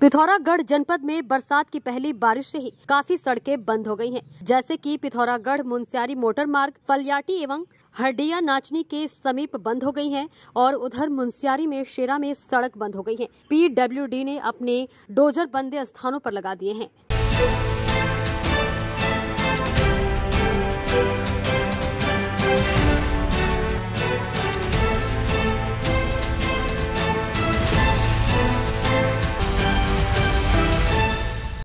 पिथौरागढ़ जनपद में बरसात की पहली बारिश से ही काफ़ी सड़कें बंद हो गई हैं, जैसे कि पिथौरागढ़ मुंसियारी मोटर मार्ग फलियाटी एवं हरडिया नाचनी के समीप बंद हो गई हैं और उधर मुंसियारी में शेरा में सड़क बंद हो गई है। पीडब्ल्यूडी ने अपने डोजर बंदे स्थानों पर लगा दिए हैं।